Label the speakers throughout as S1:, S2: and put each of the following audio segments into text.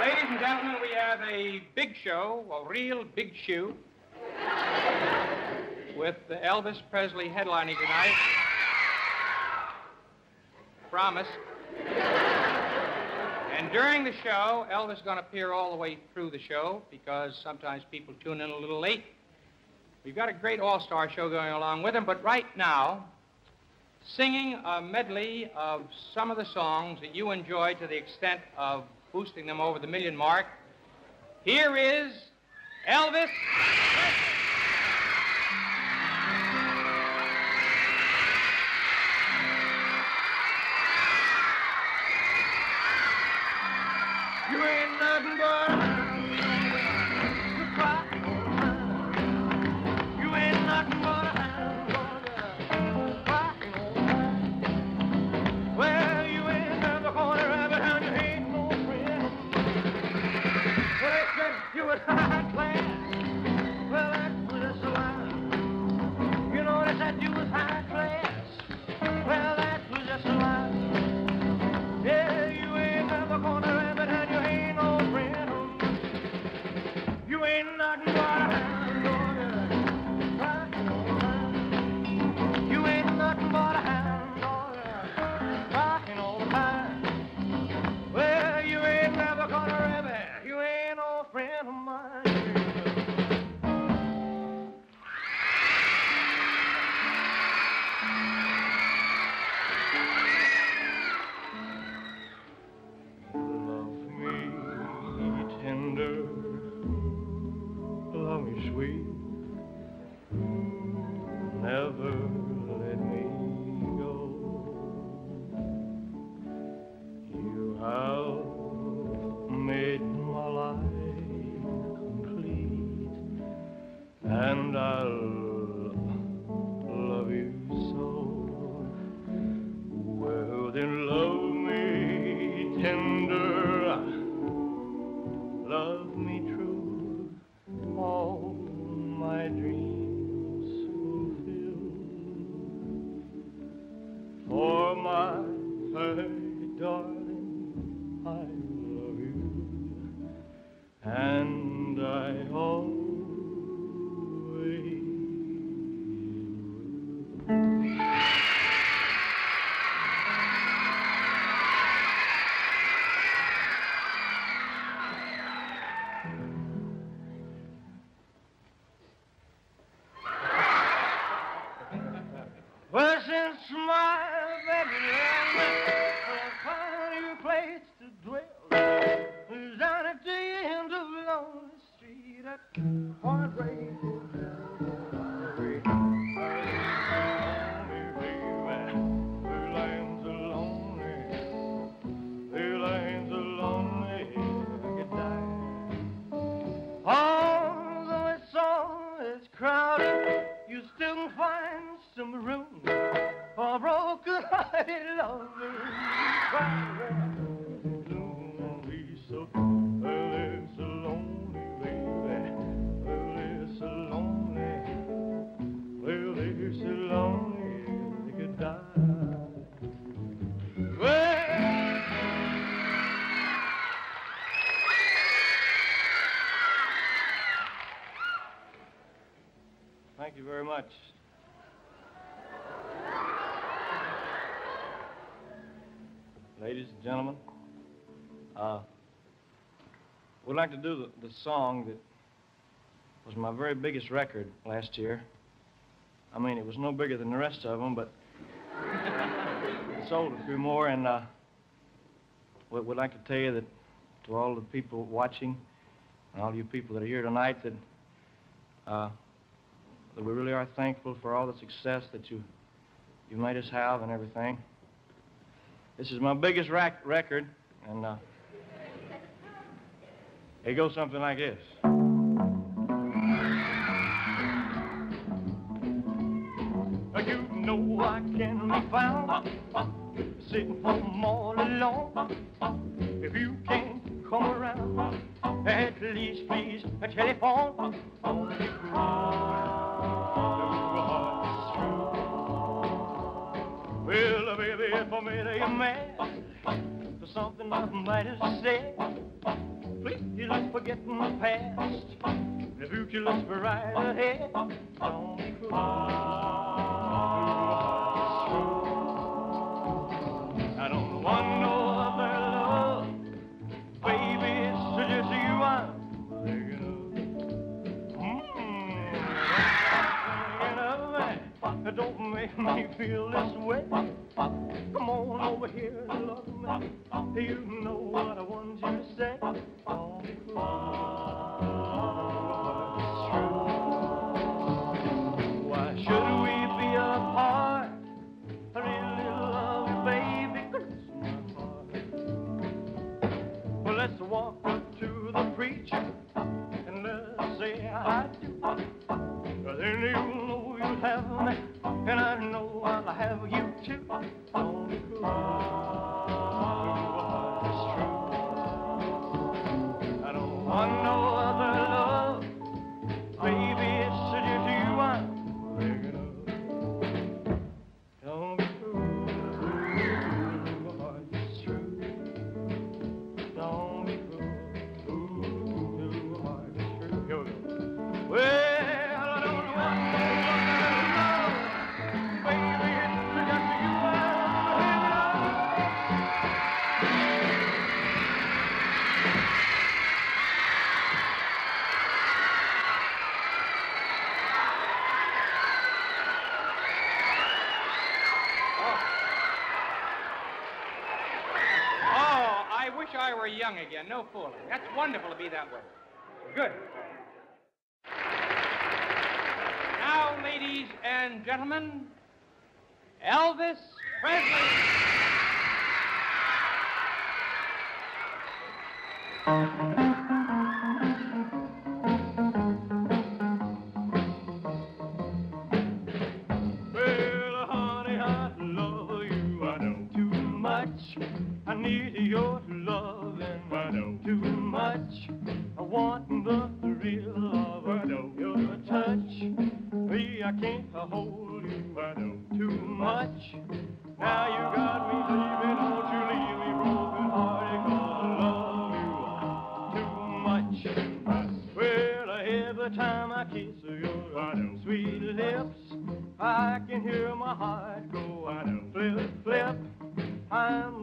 S1: Ladies and gentlemen, we have a big show, a real big shoe, with Elvis Presley headlining tonight. Promise. And during the show, Elvis is going to appear all the way through the show because sometimes people tune in a little late. We've got a great all-star show going along with him, but right now, singing a medley of some of the songs that you enjoy to the extent of boosting them over the million mark, here is Elvis.
S2: At Heartbreak like to do the, the song that was my very biggest record last year. I mean, it was no bigger than the rest of them, but it sold a few more, and uh, we- we'd like to tell you that to all the people watching and all you people that are here tonight that uh, that we really are thankful for all the success that you you made us have and everything. This is my biggest record, and uh, it goes something like this. You know I can be found sitting home all alone. If you can't come around, at least please a telephone. Well, baby, if I made a man, something I might have said getting past the booculus right ahead. I don't want no other love, baby. It's just you mm, I'm thinking of. Don't make me feel this way. Come on over here and love me. You know what I want you to say.
S1: young again. No fooling. That's wonderful to be that way. Good. Now, ladies and gentlemen, Elvis Presley.
S2: Well, honey, I love you. I know too much. I need your if I know too much. Now you got me leaving, won't you leave me broken hearted? Gonna love you too much. I every time I kiss your sweet lips, I can hear my heart go. I. Flip, flip. I'm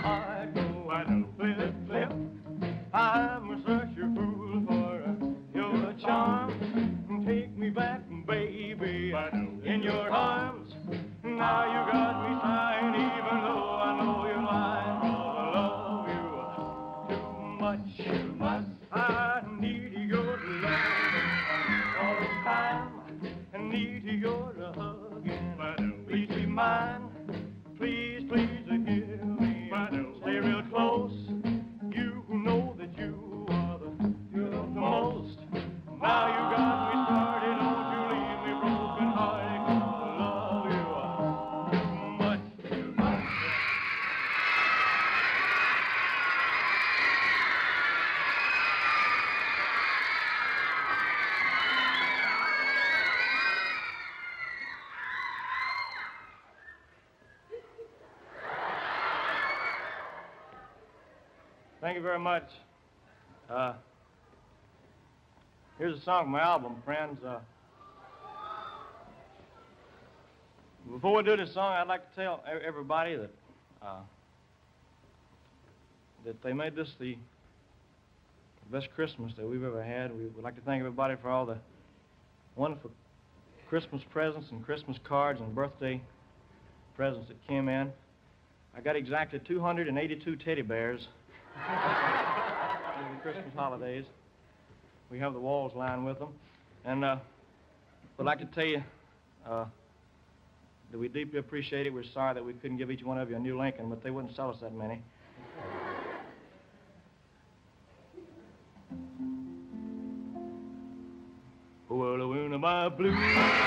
S2: heart. Thank you very much. Uh, here's a song from my album, friends. Uh, before we do this song, I'd like to tell everybody that uh, that they made this the best Christmas that we've ever had. We would like to thank everybody for all the wonderful Christmas presents and Christmas cards and birthday presents that came in. I got exactly 282 teddy bears over the Christmas holidays. We have the walls lined with them. And uh, would like to tell you uh, that we deeply appreciate it. We're sorry that we couldn't give each one of you a new Lincoln, but they wouldn't sell us that many. Well, I went my blue.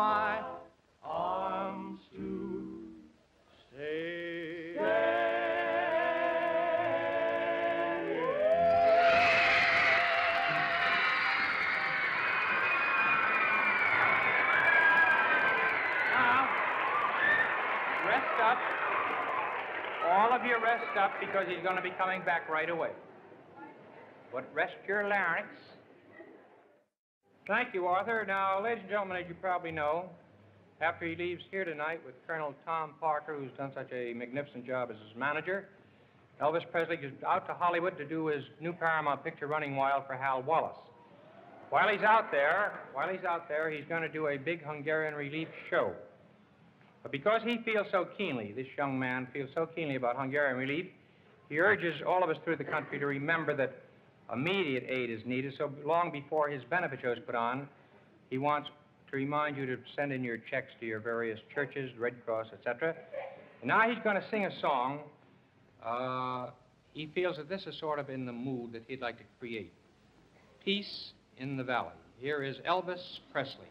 S2: My arms to stay.
S1: Now, rest up. All of you rest up because he's going to be coming back right away. But rest your larynx. Thank you, Arthur. Now, ladies and gentlemen, as you probably know, after he leaves here tonight with Colonel Tom Parker, who's done such a magnificent job as his manager, Elvis Presley is out to Hollywood to do his new Paramount picture, Running Wild, for Hal Wallace. While he's out there, while he's out there, he's going to do a big Hungarian relief show. But because he feels so keenly, this young man feels so keenly about Hungarian relief, he urges all of us through the country to remember that immediate aid is needed. So long before his benefit show is put on, he wants to remind you to send in your checks to your various churches, Red Cross, etc. Now he's going to sing a song. Uh, he feels that this is sort of in the mood that he'd like to create. Peace in the Valley. Here is Elvis Presley.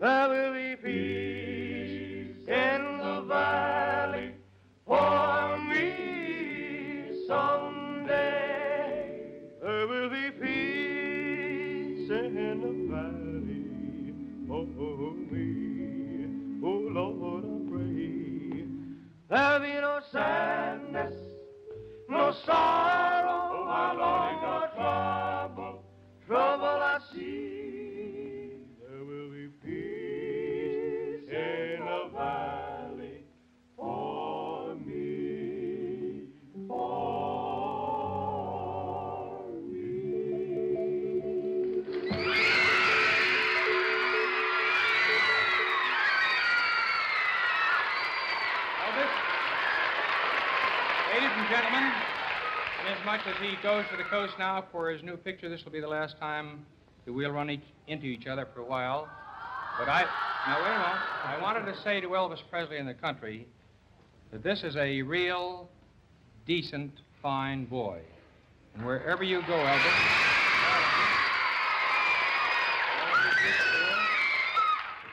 S2: There will be peace
S1: inasmuch as he goes to the coast now for his new picture, this will be the last time that we'll run each, into each other for a while. But I, now wait a moment. I wanted to say to Elvis Presley in the country that this is a real, decent, fine boy. And wherever you go, Elvis,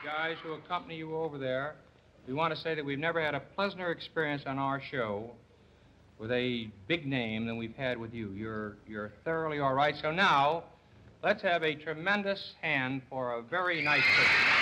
S1: the guys who accompany you over there, we want to say that we've never had a pleasanter experience on our show with a big name than we've had with you. You're, you're thoroughly all right. So now, let's have a tremendous hand for a very nice person.